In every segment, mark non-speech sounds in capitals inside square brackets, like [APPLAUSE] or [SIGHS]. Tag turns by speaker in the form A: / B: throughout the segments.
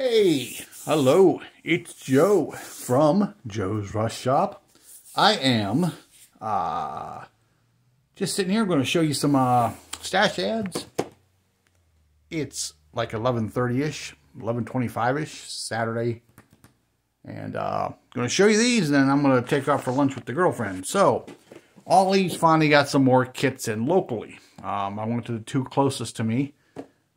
A: Hey, hello, it's Joe from Joe's Rust Shop. I am uh, just sitting here going to show you some uh, stash adds. It's like 11.30ish, 11.25ish, Saturday. And uh, going to show you these, and then I'm going to take off for lunch with the girlfriend. So, Ollie's finally got some more kits in locally. Um, I went to the two closest to me.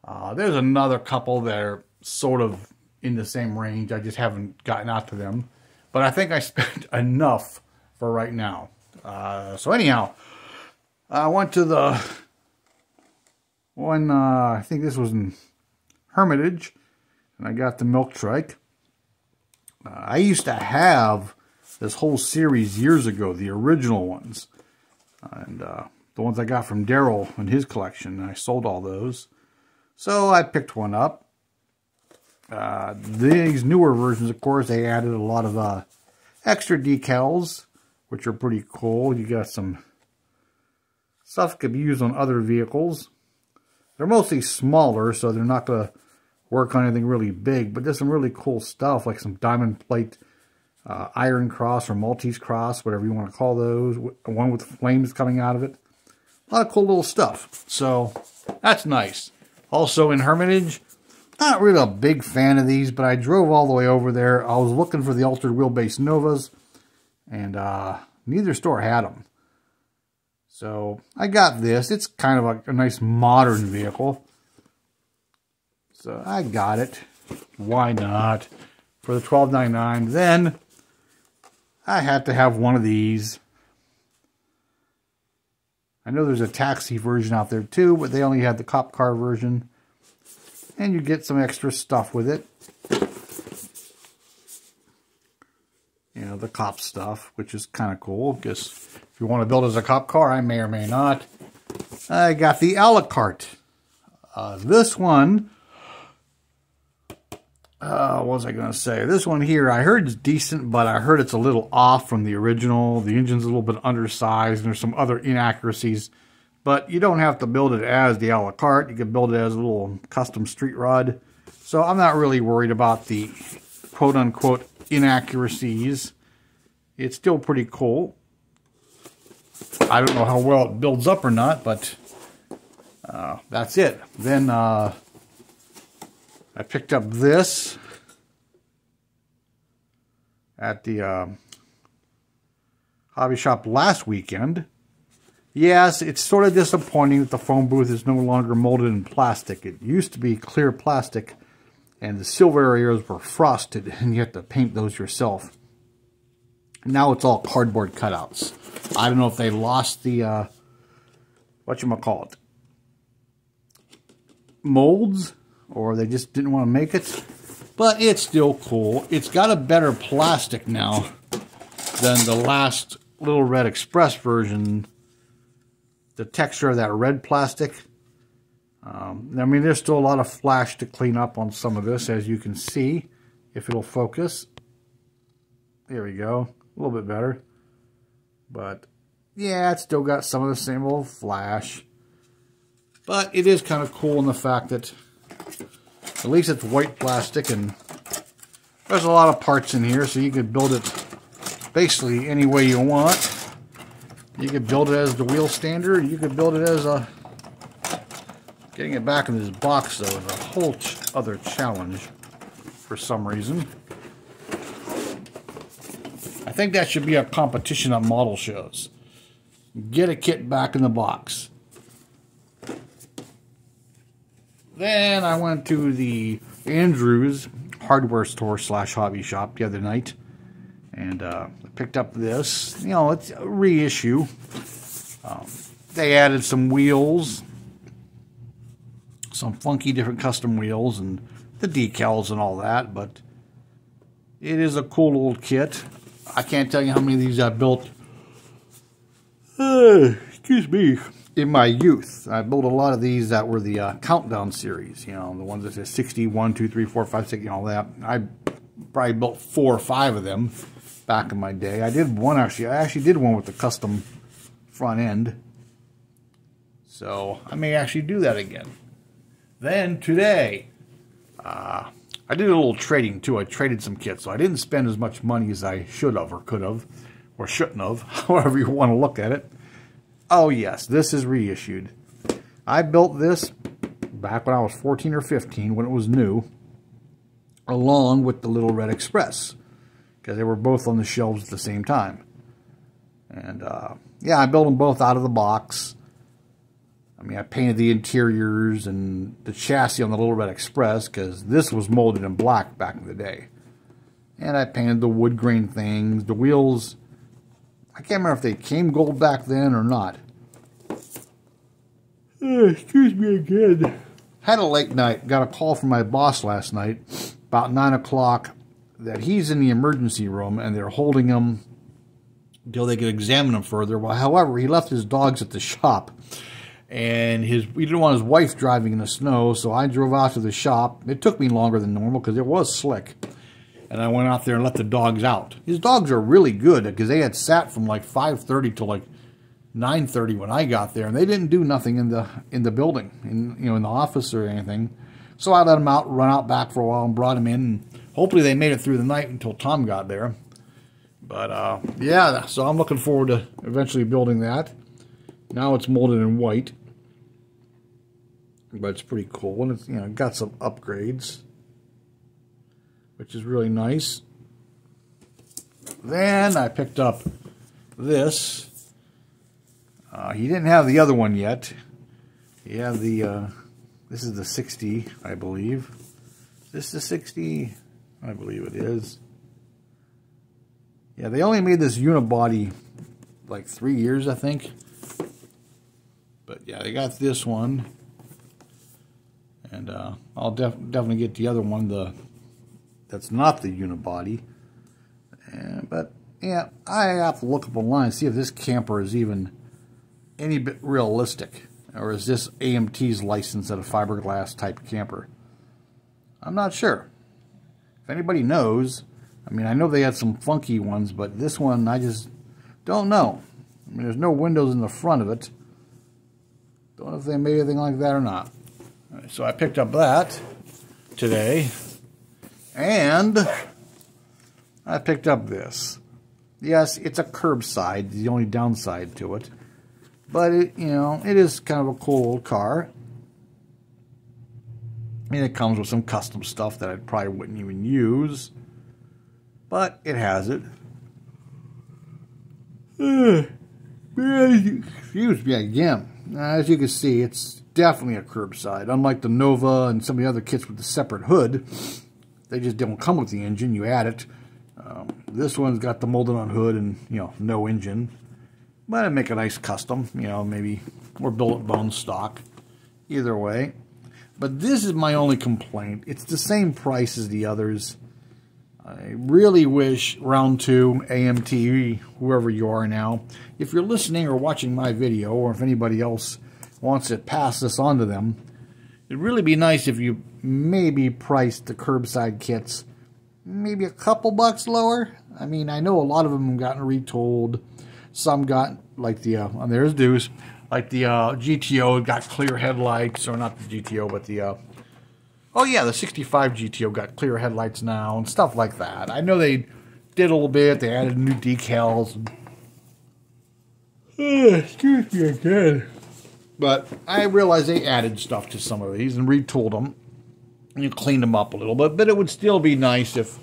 A: Uh, there's another couple that are sort of in the same range. I just haven't gotten out to them. But I think I [LAUGHS] spent enough for right now. Uh, so anyhow, I went to the one, uh, I think this was in Hermitage, and I got the Milk Trike. Uh, I used to have this whole series years ago, the original ones. And uh, the ones I got from Daryl in his collection. I sold all those. So I picked one up. Uh, these newer versions, of course, they added a lot of uh, extra decals, which are pretty cool. You got some stuff could be used on other vehicles. They're mostly smaller, so they're not going to work on anything really big, but there's some really cool stuff, like some diamond plate uh, iron cross or Maltese cross, whatever you want to call those, one with flames coming out of it. A lot of cool little stuff. So that's nice. Also in Hermitage, not really a big fan of these, but I drove all the way over there. I was looking for the altered wheelbase Novas, and uh, neither store had them. So I got this. It's kind of a, a nice modern vehicle. So I got it. Why not? For the twelve ninety nine. Then I had to have one of these. I know there's a taxi version out there too, but they only had the cop car version and you get some extra stuff with it. You know, the cop stuff, which is kind of cool. Because if you want to build as a cop car, I may or may not. I got the Ala Kart. Uh, this one, uh, what was I going to say? This one here, I heard it's decent, but I heard it's a little off from the original. The engine's a little bit undersized, and there's some other inaccuracies but you don't have to build it as the Ala Kart. You can build it as a little custom street rod. So I'm not really worried about the quote-unquote inaccuracies. It's still pretty cool. I don't know how well it builds up or not, but uh, that's it. Then uh, I picked up this at the uh, hobby shop last weekend. Yes, it's sort of disappointing that the phone booth is no longer molded in plastic. It used to be clear plastic, and the silver areas were frosted, [LAUGHS] and you have to paint those yourself. Now it's all cardboard cutouts. I don't know if they lost the, uh, whatchamacallit, molds, or they just didn't want to make it. But it's still cool. It's got a better plastic now than the last Little Red Express version the texture of that red plastic. Um, I mean, there's still a lot of flash to clean up on some of this, as you can see, if it'll focus. There we go. A little bit better. But, yeah, it's still got some of the same old flash. But it is kind of cool in the fact that at least it's white plastic and there's a lot of parts in here, so you could build it basically any way you want. You could build it as the wheel stander. You could build it as a... Getting it back in this box, though, is a whole ch other challenge for some reason. I think that should be a competition at model shows. Get a kit back in the box. Then I went to the Andrews hardware store slash hobby shop the other night and uh, picked up this. You know, it's a reissue. Um, they added some wheels, some funky different custom wheels, and the decals and all that. But it is a cool old kit. I can't tell you how many of these I built. Uh, excuse me. In my youth, I built a lot of these that were the uh, countdown series. You know, the ones that said 61, 2, 3, 4, 5, 6, you know, all that. I probably built four or five of them back in my day. I did one actually. I actually did one with the custom front end. So I may actually do that again. Then today, uh, I did a little trading too. I traded some kits, so I didn't spend as much money as I should have or could have or shouldn't have, [LAUGHS] however you want to look at it. Oh yes, this is reissued. I built this back when I was 14 or 15 when it was new, along with the Little Red Express, because they were both on the shelves at the same time. And uh, yeah, I built them both out of the box. I mean, I painted the interiors and the chassis on the Little Red Express because this was molded in black back in the day. And I painted the wood grain things. The wheels, I can't remember if they came gold back then or not. Uh, excuse me again. Had a late night. Got a call from my boss last night about 9 o'clock that he's in the emergency room and they're holding him until they can examine him further. Well, however, he left his dogs at the shop and his he didn't want his wife driving in the snow, so I drove out to the shop. It took me longer than normal because it was slick. And I went out there and let the dogs out. His dogs are really good because they had sat from like 5.30 to like 9.30 when I got there. And they didn't do nothing in the in the building, in you know in the office or anything. So I let him out, run out back for a while and brought him in. And hopefully they made it through the night until Tom got there. But uh, yeah, so I'm looking forward to eventually building that. Now it's molded in white but it's pretty cool. And it's, you know, got some upgrades, which is really nice. Then I picked up this. Uh, he didn't have the other one yet. He had the, uh, this is the 60, I believe. This is this the 60? I believe it is. Yeah, they only made this unibody like three years, I think. But yeah, they got this one. And uh, I'll def definitely get the other one, the that's not the unibody. And, but yeah, I have to look up online and see if this camper is even any bit realistic. Or is this AMT's license at a fiberglass type camper? I'm not sure. If anybody knows, I mean, I know they had some funky ones, but this one, I just don't know. I mean, there's no windows in the front of it. Don't know if they made anything like that or not. So I picked up that today. And I picked up this. Yes, it's a curbside, the only downside to it. But, it, you know, it is kind of a cool old car. And it comes with some custom stuff that I probably wouldn't even use. But it has it. [SIGHS] Excuse me again. As you can see, it's definitely a curbside. Unlike the Nova and some of the other kits with the separate hood, they just don't come with the engine. You add it. Um, this one's got the molded on hood and, you know, no engine. But I make a nice custom, you know, maybe, or billet bone stock. Either way. But this is my only complaint. It's the same price as the others. I really wish Round 2, AMTV, whoever you are now, if you're listening or watching my video, or if anybody else wants it, pass this on to them. It'd really be nice if you maybe priced the curbside kits maybe a couple bucks lower. I mean, I know a lot of them have gotten retooled. Some got, like the, uh, and there's Deuce, like the uh, GTO got clear headlights, or not the GTO, but the, uh, oh yeah, the 65 GTO got clear headlights now, and stuff like that. I know they did a little bit, they added new decals. And, [SIGHS] excuse me again. But I realized they added stuff to some of these and retooled them. And cleaned them up a little bit. But it would still be nice if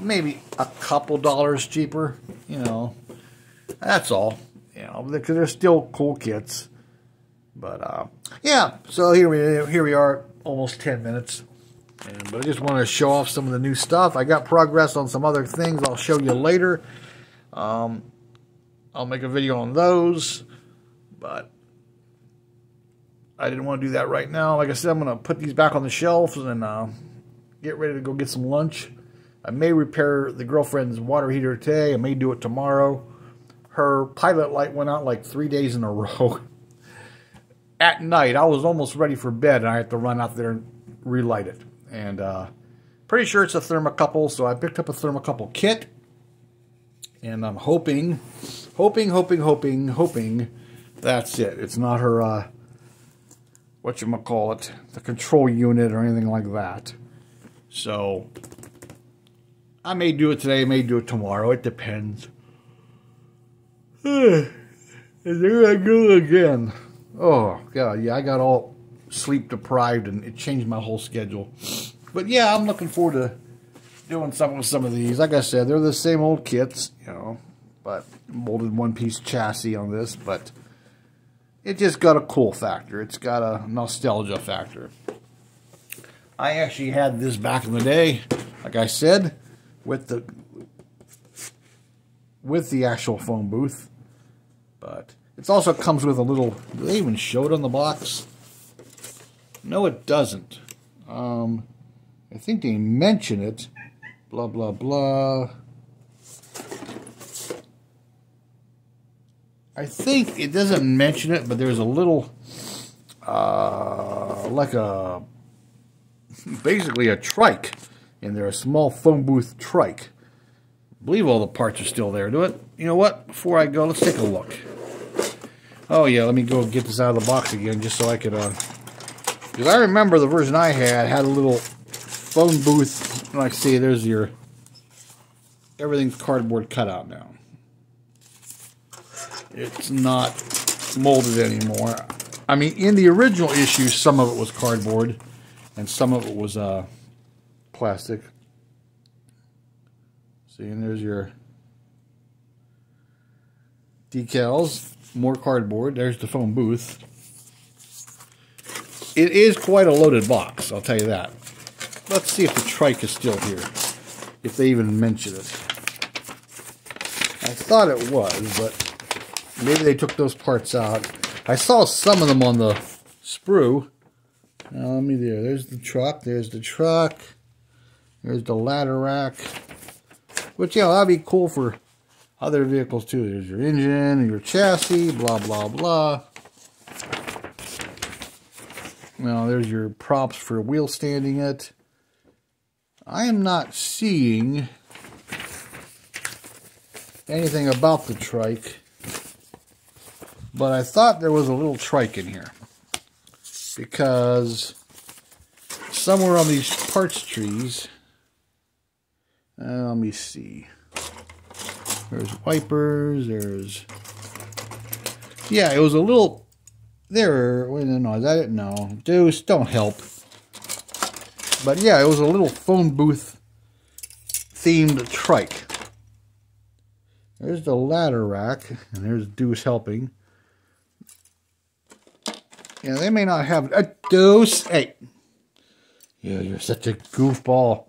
A: maybe a couple dollars cheaper. You know, that's all. You know, because they're still cool kits. But uh, yeah, so here we here we are, almost 10 minutes. And, but I just want to show off some of the new stuff. I got progress on some other things I'll show you later. Um, I'll make a video on those. But I didn't want to do that right now. Like I said, I'm going to put these back on the shelves and uh, get ready to go get some lunch. I may repair the girlfriend's water heater today. I may do it tomorrow. Her pilot light went out like three days in a [LAUGHS] row. At night, I was almost ready for bed, and I had to run out there and relight it. And uh, pretty sure it's a thermocouple, so I picked up a thermocouple kit. And I'm hoping, hoping, hoping, hoping, hoping that's it. It's not her... Uh, what you call it, the control unit or anything like that. So I may do it today, I may do it tomorrow. It depends. There I go again. Oh, God, yeah, I got all sleep deprived and it changed my whole schedule. But yeah, I'm looking forward to doing something with some of these. Like I said, they're the same old kits, you know, but molded one piece chassis on this, but it just got a cool factor. It's got a nostalgia factor. I actually had this back in the day, like I said, with the with the actual phone booth. But it also comes with a little, do they even show it on the box? No, it doesn't. Um, I think they mention it. Blah, blah, blah. I think it doesn't mention it, but there's a little, uh, like a basically a trike in there, a small phone booth trike. I believe all the parts are still there. Do it. You know what? Before I go, let's take a look. Oh yeah, let me go get this out of the box again, just so I could. Uh, because I remember the version I had had a little phone booth. Like see, there's your everything's cardboard cutout now. It's not molded anymore. I mean, in the original issue, some of it was cardboard and some of it was uh, plastic. See, and there's your decals, more cardboard. There's the phone booth. It is quite a loaded box, I'll tell you that. Let's see if the trike is still here, if they even mention it. I thought it was, but maybe they took those parts out. I saw some of them on the sprue, now let me there. There's the truck. There's the truck. There's the ladder rack. Which, yeah, that'd be cool for other vehicles too. There's your engine, your chassis, blah, blah, blah. Now, there's your props for wheel standing it. I am not seeing anything about the trike, but I thought there was a little trike in here because somewhere on these parts trees, uh, let me see. There's wipers, there's, yeah, it was a little, there, wait, no, is that it? No. Deuce, don't help. But yeah, it was a little phone booth themed trike. There's the ladder rack, and there's Deuce helping. Yeah, they may not have a Deuce. Hey, yeah, you're such a goofball.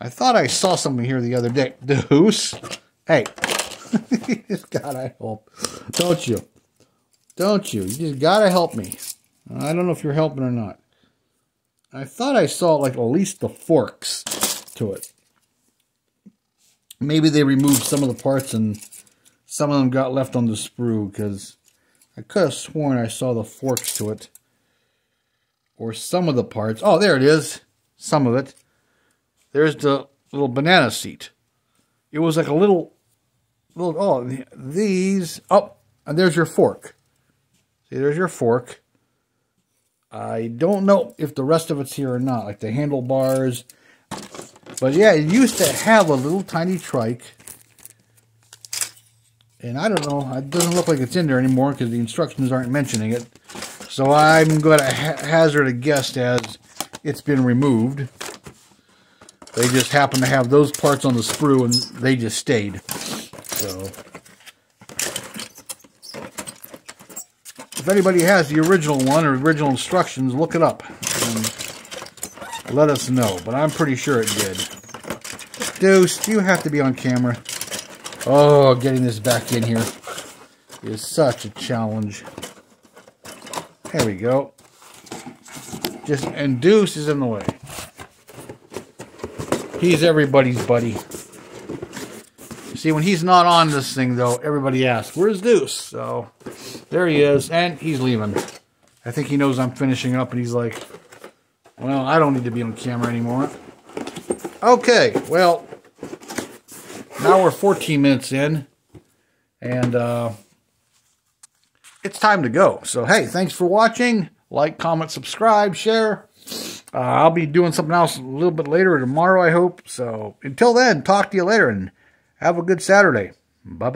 A: I thought I saw something here the other day. Deuce. Hey. [LAUGHS] just gotta help. Don't you? Don't you? You just gotta help me. I don't know if you're helping or not. I thought I saw like at least the forks to it. Maybe they removed some of the parts and some of them got left on the sprue because I could have sworn I saw the forks to it. Or some of the parts. Oh, there it is. Some of it. There's the little banana seat. It was like a little, little, oh, these, oh, and there's your fork. See, there's your fork. I don't know if the rest of it's here or not, like the handlebars. But yeah, it used to have a little tiny trike and I don't know, it doesn't look like it's in there anymore because the instructions aren't mentioning it. So I'm going to ha hazard a guess as it's been removed. They just happen to have those parts on the sprue and they just stayed. So, if anybody has the original one or original instructions, look it up and let us know. But I'm pretty sure it did. Deuce, you have to be on camera. Oh, getting this back in here is such a challenge. There we go. Just, and Deuce is in the way. He's everybody's buddy. See, when he's not on this thing, though, everybody asks, where's Deuce? So, there he is, and he's leaving. I think he knows I'm finishing up, and he's like, well, I don't need to be on camera anymore. Okay, well, now we're 14 minutes in, and uh, it's time to go. So, hey, thanks for watching. Like, comment, subscribe, share. Uh, I'll be doing something else a little bit later tomorrow, I hope. So until then, talk to you later and have a good Saturday. Bye bye.